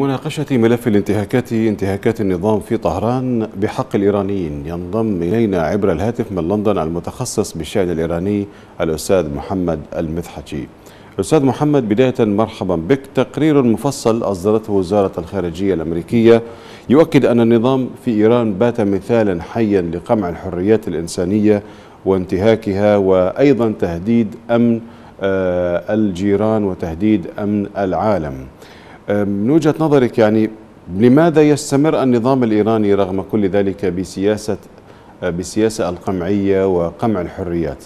مناقشة ملف الانتهاكات انتهاكات النظام في طهران بحق الإيرانيين. ينضم إلينا عبر الهاتف من لندن المتخصص بالشأن الإيراني الأستاذ محمد المذحجي أستاذ محمد بداية مرحبا بك. تقرير مفصل أصدرته وزارة الخارجية الأمريكية يؤكد أن النظام في إيران بات مثالا حيا لقمع الحريات الإنسانية وانتهاكها وأيضا تهديد أمن آه، الجيران وتهديد أمن العالم. من وجهة نظرك يعني لماذا يستمر النظام الإيراني رغم كل ذلك بسياسة بسياسة القمعية وقمع الحريات؟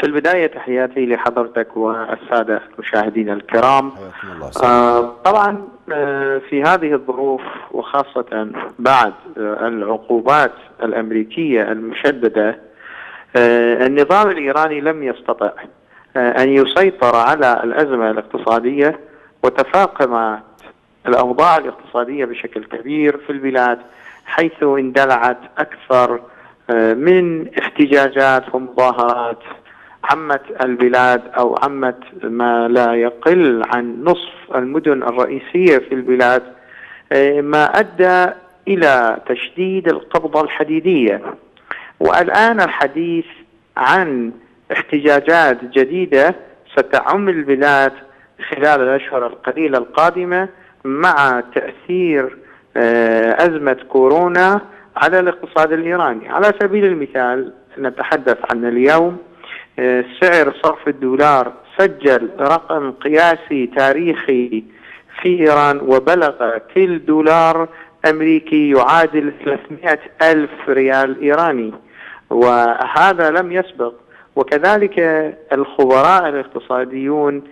في البداية تحياتي لحضرتك والسادة المشاهدين الكرام. آه طبعا آه في هذه الظروف وخاصة بعد آه العقوبات الأمريكية المشددة آه النظام الإيراني لم يستطع أن يسيطر على الأزمة الاقتصادية وتفاقمت الأوضاع الاقتصادية بشكل كبير في البلاد حيث اندلعت أكثر من احتجاجات ومظاهرات عمت البلاد أو عمت ما لا يقل عن نصف المدن الرئيسية في البلاد ما أدى إلى تشديد القبضة الحديدية. والآن الحديث عن احتجاجات جديدة ستعم البلاد خلال الأشهر القليلة القادمة مع تأثير أزمة كورونا على الاقتصاد الإيراني. على سبيل المثال نتحدث عن اليوم سعر صرف الدولار سجل رقم قياسي تاريخي في إيران وبلغ كل دولار أمريكي يعادل 300 ألف ريال إيراني. وهذا لم يسبق وكذلك الخبراء الاقتصاديون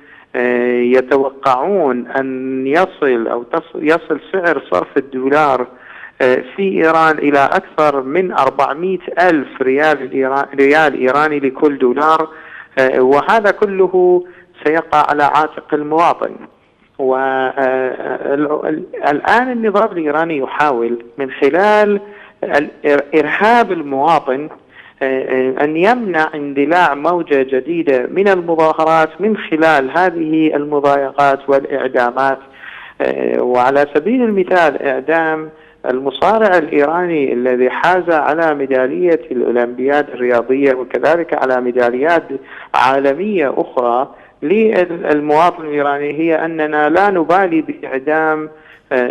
يتوقعون أن يصل أو يصل سعر صرف الدولار في إيران إلى أكثر من 400 ألف ريال, ريال إيراني لكل دولار وهذا كله سيقع على عاتق المواطن. والآن النظام الإيراني يحاول من خلال إرهاب المواطن أن يمنع اندلاع موجة جديدة من المظاهرات من خلال هذه المضايقات والإعدامات. وعلى سبيل المثال إعدام المصارع الإيراني الذي حاز على ميدالية الأولمبياد الرياضية وكذلك على ميداليات عالمية أخرى للمواطن الإيراني هي أننا لا نبالي بإعدام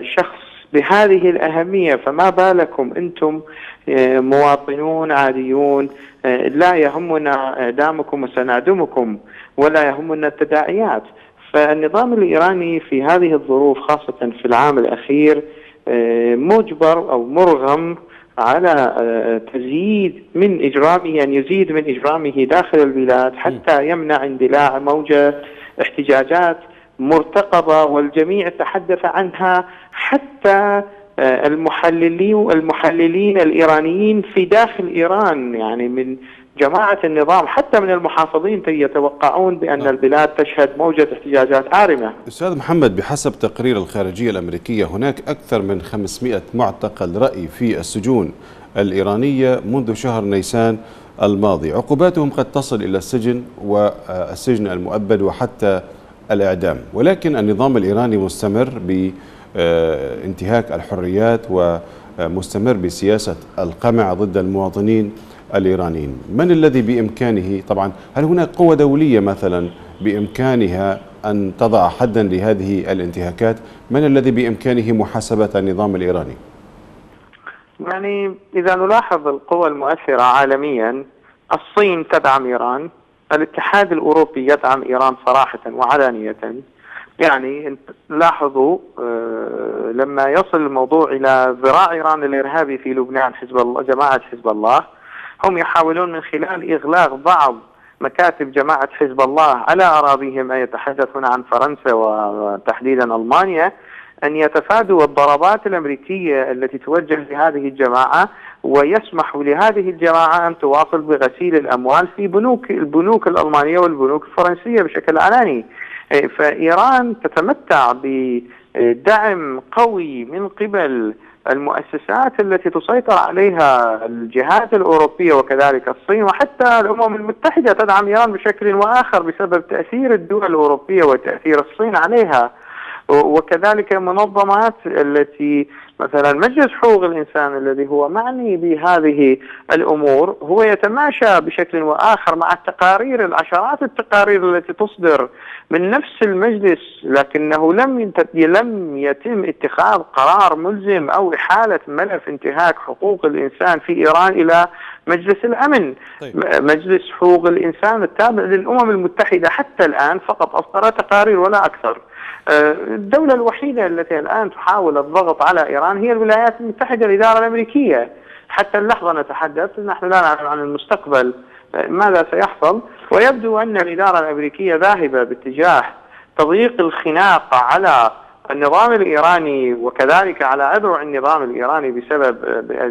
شخص بهذه الأهمية فما بالكم أنتم مواطنون عاديون لا يهمنا إعدامكم وسنعدمكم ولا يهمنا التداعيات. فالنظام الإيراني في هذه الظروف خاصة في العام الأخير مجبر أو مرغم على تزييد من إجرامه أن يزيد من إجرامه داخل البلاد حتى يمنع اندلاع موجة احتجاجات. مرتقبة والجميع تحدث عنها حتى المحللين المحللين الإيرانيين في داخل إيران يعني من جماعة النظام حتى من المحافظين يتوقعون بأن البلاد تشهد موجة احتجاجات عارمة أستاذ محمد بحسب تقرير الخارجية الأمريكية هناك أكثر من 500 معتقل رأي في السجون الإيرانية منذ شهر نيسان الماضي. عقوباتهم قد تصل إلى السجن والسجن المؤبد وحتى الإعدام. ولكن النظام الإيراني مستمر بانتهاك الحريات ومستمر بسياسة القمع ضد المواطنين الإيرانيين. من الذي بإمكانه؟ طبعا هل هناك قوة دولية مثلا بإمكانها أن تضع حدا لهذه الانتهاكات؟ من الذي بإمكانه محاسبة النظام الإيراني؟ يعني إذا نلاحظ القوى المؤثرة عالميا الصين تدعم إيران الاتحاد الأوروبي يدعم إيران صراحة وعلانية. يعني لاحظوا لما يصل الموضوع إلى ذراع إيران الإرهابي في لبنان حزب الله جماعة حزب الله هم يحاولون من خلال إغلاق بعض مكاتب جماعة حزب الله على أراضيهم أي يتحدثون عن فرنسا وتحديدا ألمانيا أن يتفادوا الضربات الأمريكية التي توجه لهذه الجماعة ويسمحوا لهذه الجماعة أن تواصل بغسيل الأموال في بنوك البنوك الألمانية والبنوك الفرنسية بشكل علني فإيران تتمتع بدعم قوي من قبل المؤسسات التي تسيطر عليها الجهات الأوروبية وكذلك الصين وحتى الأمم المتحدة تدعم إيران بشكل وآخر بسبب تأثير الدول الأوروبية وتأثير الصين عليها. وكذلك منظمات التي مثلا مجلس حقوق الإنسان الذي هو معني بهذه الأمور هو يتماشى بشكل وآخر مع التقارير العشرات التقارير التي تصدر من نفس المجلس لكنه لم لم يتم اتخاذ قرار ملزم أو إحالة ملف انتهاك حقوق الإنسان في إيران إلى مجلس الأمن طيب. مجلس حقوق الإنسان التابع للأمم المتحدة. حتى الآن فقط أصدر تقارير ولا أكثر. آه، الدولة الوحيدة التي الآن تحاول الضغط على إيران هي الولايات المتحدة الإدارة الأمريكية. حتى اللحظة نتحدث نحن لا نعلم عن المستقبل. آه، ماذا سيحصل؟ ويبدو أن الإدارة الأمريكية ذاهبة باتجاه تضييق الخناق على النظام الإيراني وكذلك على أذرع النظام الإيراني بسبب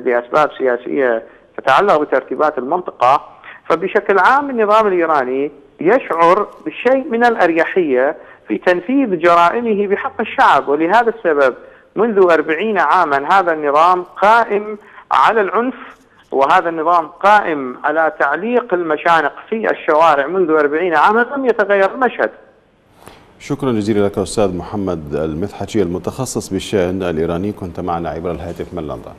بأسباب سياسية تتعلق بترتيبات المنطقة فبشكل عام النظام الإيراني يشعر بشيء من الأريحية في تنفيذ جرائمه بحق الشعب ولهذا السبب منذ أربعين عاما هذا النظام قائم على العنف وهذا النظام قائم على تعليق المشانق في الشوارع منذ أربعين عاما لم يتغير المشهد. شكرا جزيلا لك أستاذ محمد المدحجي المتخصص بالشأن الإيراني كنت معنا عبر الهاتف من لندن.